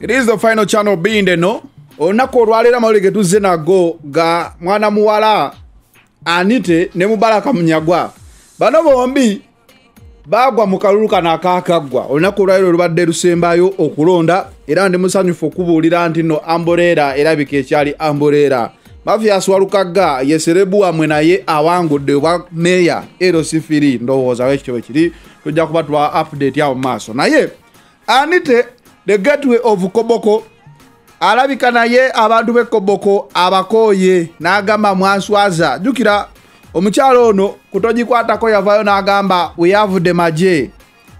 It is the final channel being no olunaku olwaleero amawulire ge tuzze nago ga mwana muwala anite ne mubaraka munyagwa. Bano bombi bagwa mu kalulu kano akakaggwa olunaku olwaleero olubadde lusembayo okulonda era ndi musanyufu okubuulira nti nno amboleera erabika ekyali amboleera mafias walukagga ye serebu wamwe naye awangudde obwa meya erosifiri ndowooza ekityo bwe kiri. Tujja kuba twa update awo mu maaso. Naye anite the gateway of koboko. Alabika naye abantu b'e koboko abakooye n'agamba mwanswaza jjukira omukyalo ono kutogikwatako yavayo n'agamba weyavudde maje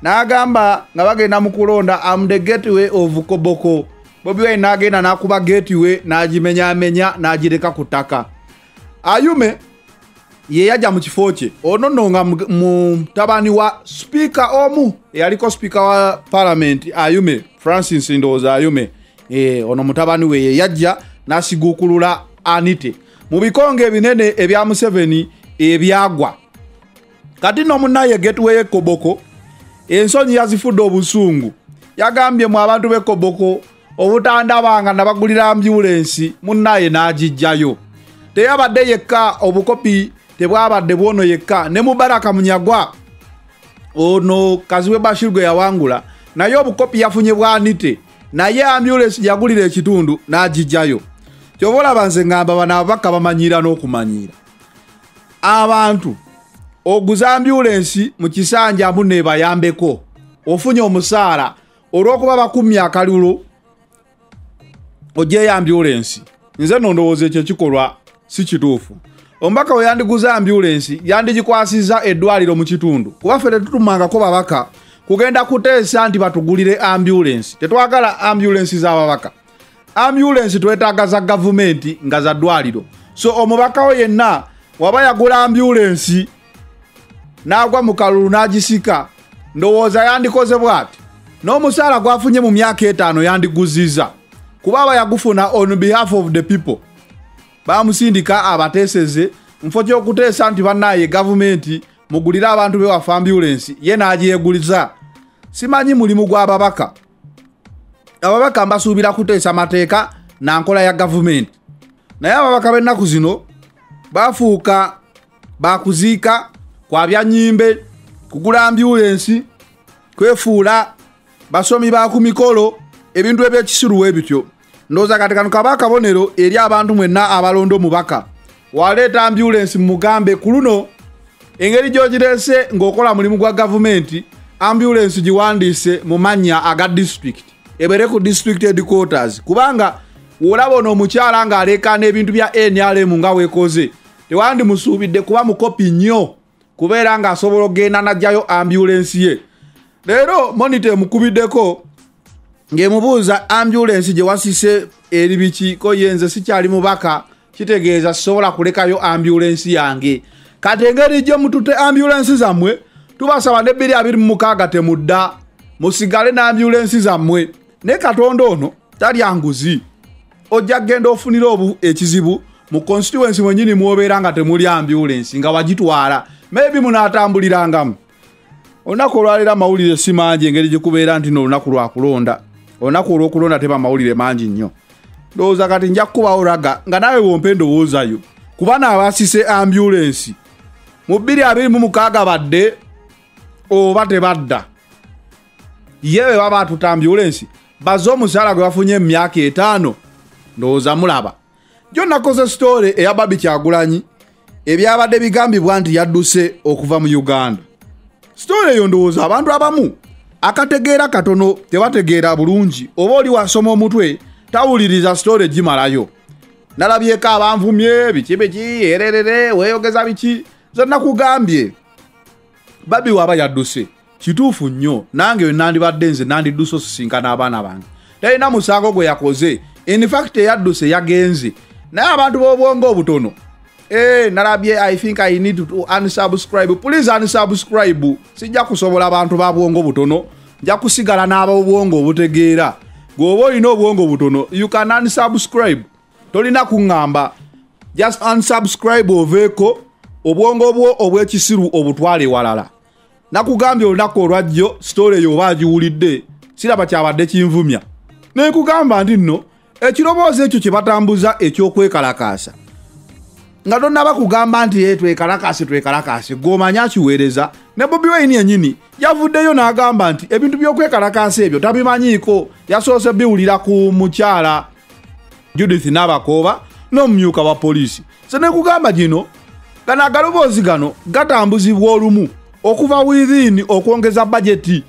n'agamba nga bagenda mu kulonda am the gateway of koboko. Bobi wine n'agenda n'akuba gateway n'agimenyamenya n'agireka ku ttaka. Ayume ye yajja mu kifo kye. Ono nno nga mu- mutabani wa sipiika omu eyaliko sipiika wa palamenti ayume francis ndowooza ayume. Eh, ono mutabani we ye yajja n'asiguukulula anite. Mu bikonge ebinene ebya museveni ebyagwa. Kati nno munnaye getwe ekoboko ensonyi yazifudde obusungu. Yagambye mu abantu b'ekoboko obutandabanga nabagulira ambyulensi munnaye n'agijjayo teyabadde yekka obukopi tebwabadde bwono yekka. Ne mubaraka munyagwa. Ono kaziwe bashir gwe yawangula. Naye obukopi yafunye bwanite. Naye ambulensi yagulira ekitundu n'agijjayo kyoba olaba nze ngamba bano ababaka bamanyiira n'okumanyiira abantu oguza ambulensi mu kisanja mbu nebayambeko ofunye omusaala olw'okuba bakumya akalulu ogyeyo ambulensi nze no ndowooza ekyo kikolwa si kituufu omubaka we yandiguza ambulensi yandigikwasiza eddwaliro mu kitundu. Kuba ffe tetutumangako babaka kugenda kuteesa nti batugulire ambulensi tetwagala ambulensi z'ababaka ambulensi twetaaga za gavumenti nga za ddwaliro. So omubaka we yenna waba yagula ambulensi n'agwa mu kalulu n'agisika ndowooza yandikoze bw'ati. N'omusaala gwafunye mu myaka etaano yandiguzizza kuba aba yagufuna on behalf of the people bamusindika abateeseze mufo ky'okuteesa nti bannaye gavumenti mugulire abantu bewaffe ambulensi ye n'agyeguliza simanyi mulimu gw'ababaka ababaka. Mbasuubira kuteesa mateeka na nkola ya gavumenti. Naye ababaka b'ennaku zino bafuuka bakuziika kwabya nyimbe kugula ambulensi kwefuula basomi ba ku mikolo ebintu ebyekisiru we bityo ndowooza kati kano kaba akabonero eri abantu mwenna abalonda omubaka. Waleeta ambulensi mugambe ku luno engeri gy'ogireese ng'okola mulimu gwa gavumenti ambulensi giwandiise mu mannya aga disitulikiti ebere ku district headquarters. Kubanga wolaba ono omukyala ng'aleekaana ebintu bya nrm nga weekoze tewandimusuubidde kuba mukopi nnyo kubeera ng'asobola okgenda najjayo ambulensi ye. Leero monita emukubiddeko ng'emubuuza ambulensi gye wasise eri biki? Ko ye nze sikyali mubaka kitegeeza sisobola kulekayo ambulensi yange. Kati engeri gye mututte ambulensi zammwe tubasaba ne 226 temudda musigale n'ambulensi zammwe. Ne katonda ono talya nguzi. Ojja kgenda ofunira ekizibu mu constituency mwenyini mwobeera nga temuli ambulensi nga wagitwala. Maybe munaatambulirangamu olunaku olwaleero amawulire si mangi engeri gikubeera nti n'olunaku lwakulonda olunaku olw'okulonda teba mawulire mangi nnyo. Ndowooza kati nja kukubawo raga nga naawe wompe endowoozayo kuba naabasise ambulensi mu 226 badde oba tebadda. Ye bwe baba atuta ambulensi bazze omusaala gwe bafunye mu myaka etaano. Ndowooza mulaba. Jo nakoze sitore eya babi kyagulanyi ebyabadde bigambibwa nti yadduse okuva mu uganda. Sitore eyo ndowooza abantu abamu akategeera katono tebategeera bulungi. Oba oli wasoma omutwe tawuliriza sitore gimalayo. Nalabyeko abanvumye biki biki ererere weeyogeza biki? Ze nakugambye babi waba yadduse. Kituufu nnyo nange we nandibadde nze nandidduse osisinkana abaana bange. Talina musango gwe yakoze. Infact eyadduse yagenze. Naye abantu b'obwongo obutono Eh, nalabye i think i need to unsubscribe. Please unsubscribe. Sijja kusobola abantu ba bwongo butono. Nja kusigala n'abobwongo obutegeera. Gweoba olina obwongo butono you can unsubscribe. Tolina kuŋŋamba. Just unsubscribe oveeko obwongo bwo obw'ekisiru obutwale walala. Nakugambye olunaku olwajjo sitole eyo oba agiwulidde siraba kyabadde kinvumya. Nekugamba nti nno ekiroboozi ekyo kye batambuza ekyokwekalakaasa nga tonnaba kugamba nti e twekalakase twekalakase gomanya akiweereza ne bobi wayini yenyini yavuddeyo n'agamba nti ebintu by'okwekalakasa ebyo tabimanyiiko. Yasoose biwulira ku mukyala judith n'abakooba n'omumyuka wa poliisi. Se nekugamba gino gano agaloboozi gano gatambuzibwa olumu okuva within okwongeza bajeti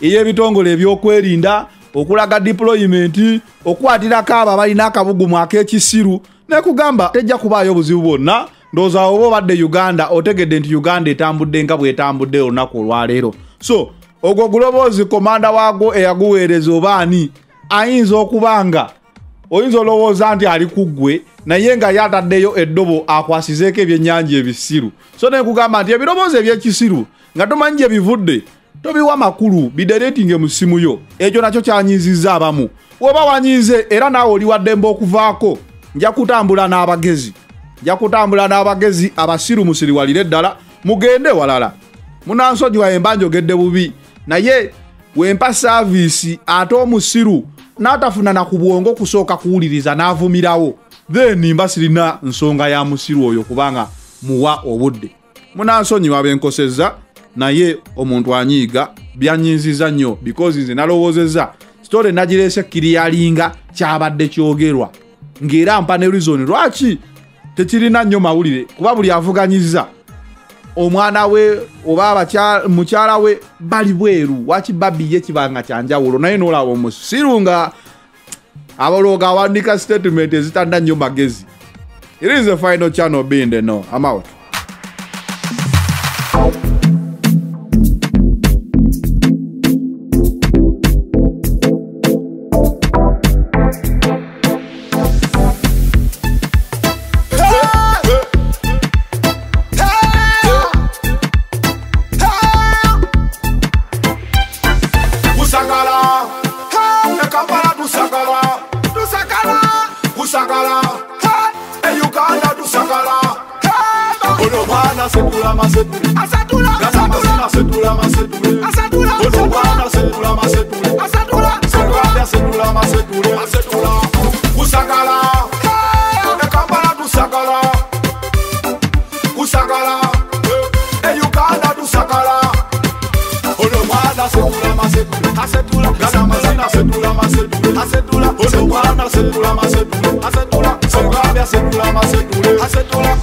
ey'ebitongole ebyokwerinda okulaga deployment okwatirako abo abalina akabugumu ak'ekisiru nekugamba tejja kubaayo obuzibu bwonna ndowooza oba obadde uganda otegedde nti uganda etambudde nga bwetambudde olunaku olwaleero. So ogwo guloboozi komanda waagwo eyaguweereza oba ani ayinza okuba nga oyinza olowooza nti ali ku ggwe naye nga yataddeyo eddobo akwasizeeko ebyennyanja ebisiru. So nekugamba nti ebiroboozi ebyekisiru nga tomanyi gye bivudde tobiwa makulu bideretinge mu ssimu yo. Ekyo nakyo kyanyiizizza abamu. Woba wanyiize era naawe oli waddembe okuvaako nja kutambula n'abagezi. Nja kutambula n'abagezi abasiru musiriwalire ddala mugende walala. Munansonyiwa emba njogedde bubi. Naye wempa saaviisi ate omusiru n'atafuna na ku bwongo okusooka kuwuliriza n'avumirawo. Then mba sirina nsonga ya musiru oyo kubanga muwa obudde. Munansonyiwa benkosezza naye omuntu anyiiga byanyinziza nnyo because nze nalowoozezza sitole nagireese kiriyalinga kyabadde kyogerwa ng'era mpa ne reason lwaki tekirina nnyo mawulire? Kuba buli avuganyiza omwana we oba mukyala we bali bweru. Waki babi ye kibanga kyanjawulo naye nolaba omusiru nga abalooga awandika statement ezitanda nnyo magezi. It is the final channel being the no i'm acetula, macetule, acetula, soguana, acetula, macetule, acetula, sogabe, acetula, macetule, acetula.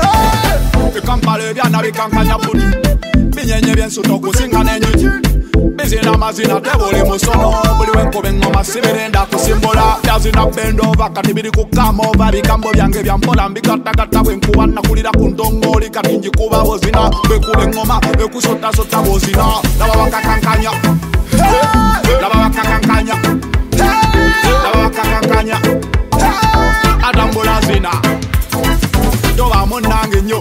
Hey! Tukang pale bien, nabi kang kanya puni. Minyenye bien, sutoku singane amazina tebuli musono. Buli wenkuba eŋŋoma sibirenda kusimbula byazina bendova kati biri kukama ova bigambo byange byampola mbikattakatta bwenkuba nakulira ku ntongoli kati njikuba bozina bwekuba eŋŋoma ekusotasota bozina laba bakakankanya. Laba bakakankanya. Laba bakakankanya. Atambula zina. Toba munange nnyo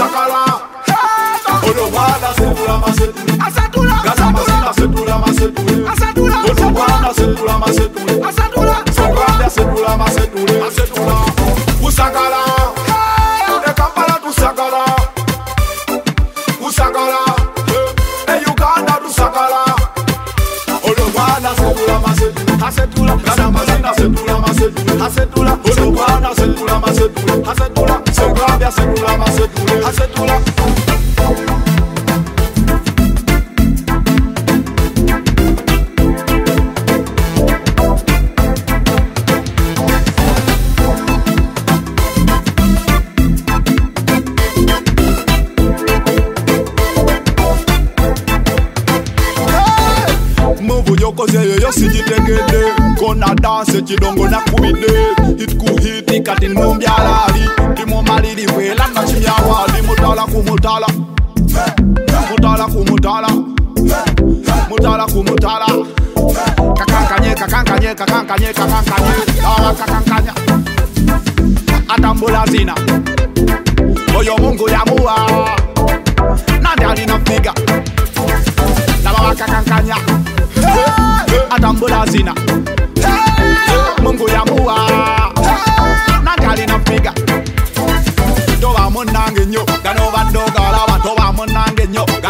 sakala. Olobana setula masetule Asatula Gaza masina setula masetule Asatula Olobana setula masetule Asatula Sokala setula masetule Asetula Usakala Kampala tu sakala Usakala E Uganda tu sakala setula masetule Asetula Gaza masina setula masetule Asetula Olobana setula masetule Asetula Sokala setula acétula, acétula. Mwen voyo koze yo yo si jitegede gonna dance it, you don't gonna quit it It could hit the cat in Mumbia lari Di mo mali di we la na chimia wa Di mo dala ku mo dala ku mo dala Mo dala ku mo dala Kakankanye, kakankanye, kakankanye, kakankanye. Dala kakankanya. Atambula zina. Oyo mungu ya mua. Na alina mpiga Na baba kakankanya. Atambula zina.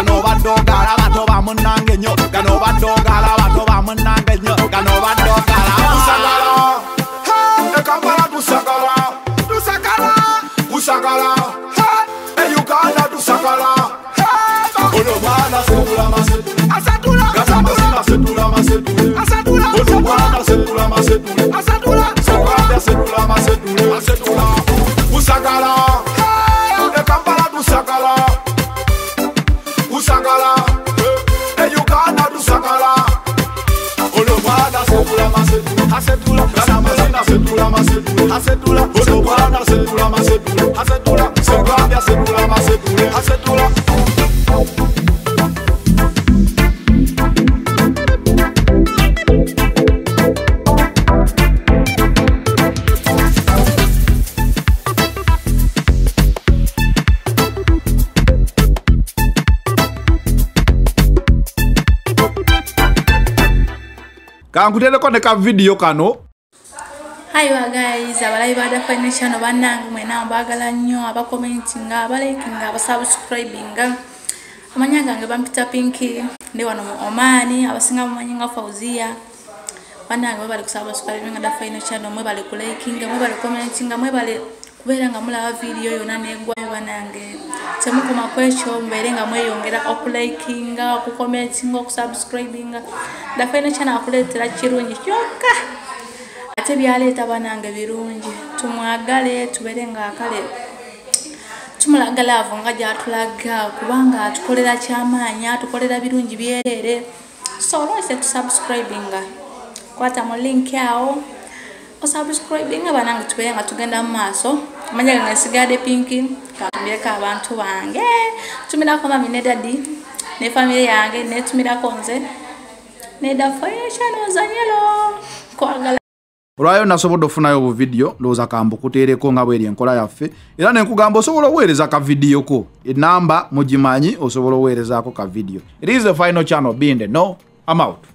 Gano bando gala bato ba munange nyo Gano bando gala bato ba munange nyo Gano bando gala Usagala Hey Ekambala dusagala Dusagala Usagala yukala Uganda dusagala Hey Olomana setula masetula Asatula Gazamasi masetula masetula Asatula Olomana setula masetula Asatula Sokanda setula masetula Asetula Usagala Acetula, socoane, acetula, macetula Acetula, socoane, acetula, macetula Acetula kangutele kone ka video kano Hiwa guys, abalabi ba Final Channel bannange mwena mbagala nnyo. Abakomentinga abalikinga abasubscribinga. Amanya gange bampita pinki. Ndi wano mu omani abasinga mumanyi nga fauzia bannange mwebali kusubscribinga Final Channel mwebali kulikinga mwebali commentinga mwebali kubeera nga mulaba vidiyo yona negwayo bannange temukoma kwekyo mubeere nga mweyongera okulikinga okukomentinga okusubscribinga Final Channel akuleetera kirungi kyokka ate byaleeta banange birungi. Tumwagale tubeere nga kale tumulaga laavu nga gyatulaga kubanga atukolera kyamaanyi atukolera birungi byerere. So olwise tusubscribinga kwata mu link awo. Osubscribinga banange tubeere nga tugenda mu maaso. Amanya gange nsigadde pinki katumireko abantu bange. Tumirako mami ne dadi ne famire yange netumirako nze. Nedafainachanoozanyelo kwagala olwayo nasobodde okufunayo obuvidiyo ndowooza kambukuteereko nga bweri enkola yaffe. Era nenkugamba osobola okuweereza kavidiyo ko? Enamba mugimanyi osobola okuweerezaako kavidiyo it is the final channel being the no i'm out